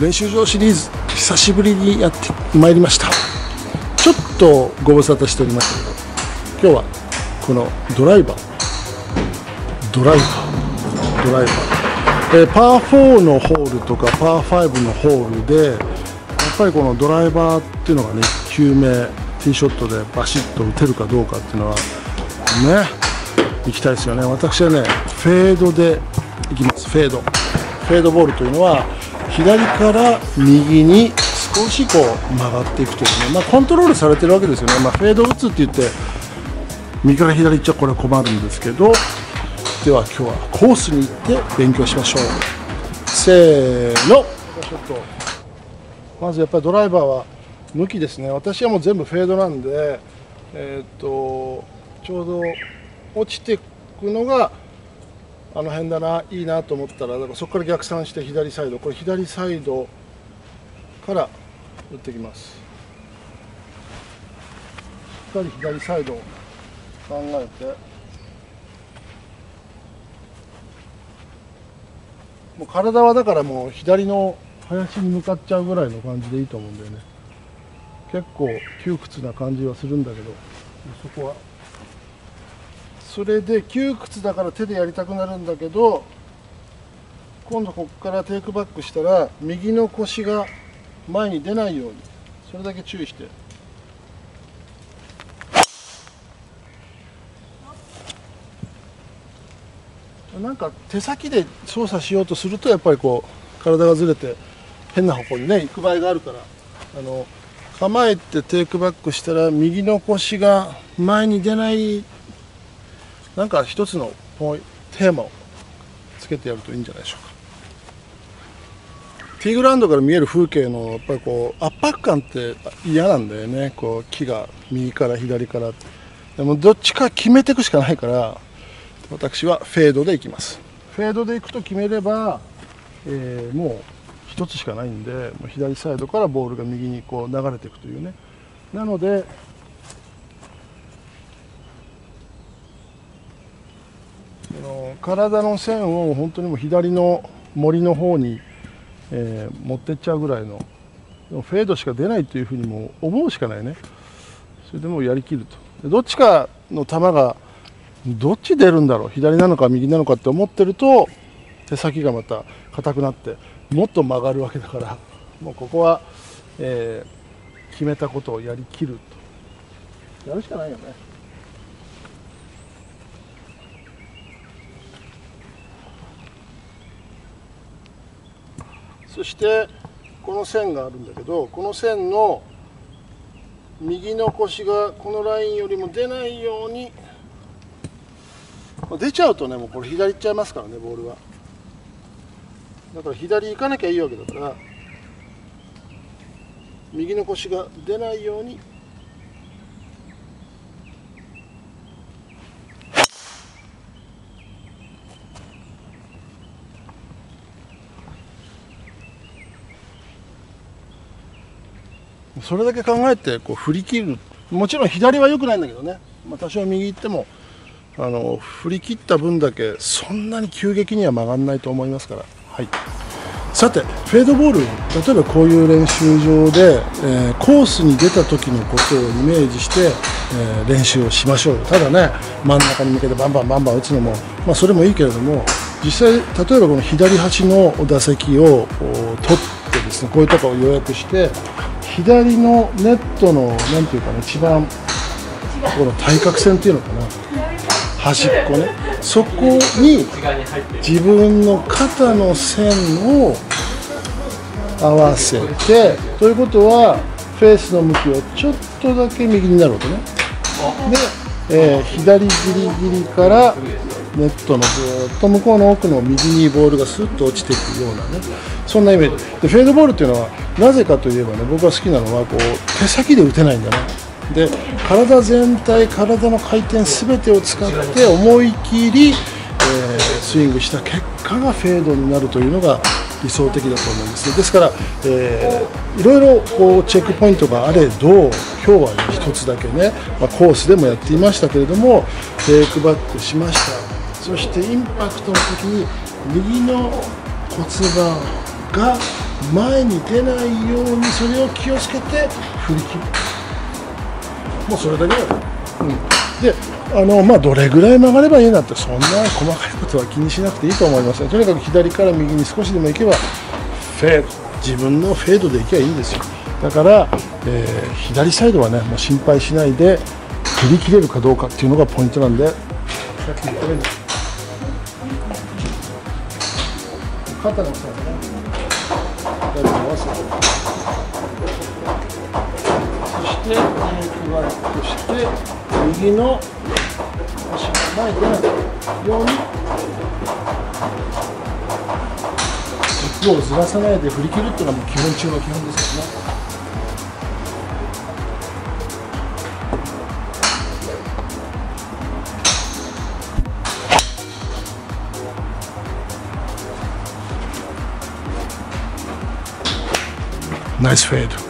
練習場シリーズ久しぶりにやってまいりました。ちょっとご無沙汰しておりましたけど今日はこのドライバー。ドライバー。ドライバー、えー、パー4のホールとかパー5のホールでやっぱりこのドライバーっていうのがね救命ティーショットでバシッと打てるかどうかっていうのはね行きたいですよね。私はねフェードでいきます。フェード。フェードボールというのは左から右に少しこう曲がっていくというね、まあ、コントロールされてるわけですよね、まあ、フェード打つって言って右から左行っちゃこれは困るんですけどでは今日はコースに行って勉強しましょう。せーの。ちょっとまずやっぱりドライバーは向きですね。私はもう全部フェードなんでえー、っとちょうど落ちていくのがあの辺だないいなと思ったらだからそこから逆算して左サイド。これ左サイドから打ってきます。しっかり左サイドを考えて。もう体はだからもう左の林に向かっちゃうぐらいの感じでいいと思うんだよね。結構窮屈な感じはするんだけどそこはそれで窮屈だから手でやりたくなるんだけど今度ここからテイクバックしたら右の腰が前に出ないようにそれだけ注意して。なんか手先で操作しようとするとやっぱりこう体がずれて変な方向にね行く場合があるからあの構えてテイクバックしたら右の腰が前に出ないなんか一つのテーマをつけてやるといいんじゃないでしょうか。ティーグラウンドから見える風景のやっぱりこう圧迫感って嫌なんだよね。こう木が右から左から。でもどっちか決めていくしかないから私はフェードでいきます。フェードでいくと決めれば、えー、もう一つしかないんでもう左サイドからボールが右にこう流れていくというね。なのでの体の線を本当にも左の森の方に、えー、持ってっちゃうぐらいのフェードしか出ないというふうにも思うしかないね。それでもうやりきると。どっちかの球がどっち出るんだろう。左なのか右なのかって思ってると手先がまた硬くなってもっと曲がるわけだからもうここは、えー、決めたことをやりきると。やるしかないよね。そしてこの線があるんだけどこの線の右の腰がこのラインよりも出ないように出ちゃうとねもうこれ左行っちゃいますからねボールは。だから左行かなきゃいいわけだから右の腰が出ないようにそれだけ考えてこう振り切る。もちろん左は良くないんだけどね、まあ、多少右行ってもあの振り切った分だけそんなに急激には曲がらないと思いますから、はい、さてフェードボール。例えばこういう練習場で、えー、コースに出た時のことをイメージして、えー、練習をしましょう。ただね真ん中に向けてバンバンバンバン打つのも、まあ、それもいいけれども実際例えばこの左端の打席を取ってですねこういうところを予約して左のネットのなんていうかね一番この対角線っていうのかな。端っこね。そこに自分の肩の線を合わせてということはフェースの向きをちょっとだけ右になるわけね。で、えー、左ギリギリからネットのずっと向こうの奥の右にボールがスッと落ちていくようなね。そんなイメージ。でフェードボールっていうのはなぜかといえばね僕が好きなのはこう手先で打てないんだな。で体全体体の回転全てを使って思い切り、えー、スイングした結果がフェードになるというのが理想的だと思うんですですから、えー、いろいろこうチェックポイントがあれど今日は1つだけね、まあ、コースでもやっていましたけれどもテイクバックしました。そしてインパクトの時に右の骨盤が前に出ないようにそれを気をつけて振り切る。もうそれだけだよ、うん、であのまあどれぐらい曲がればいいなってそんな細かいことは気にしなくていいと思いますねとにかく左から右に少しでも行けばフェード自分のフェードで行けばいいんですよ。だから、えー、左サイドはねもう心配しないで振り切れるかどうかっていうのがポイントなんでさっき言ったように。肩のさね。左に合わせて。そして右はそして右の前に出ないように軸をずらさないで振り切るっていうのはもう基本中の基本ですよねナイスフェード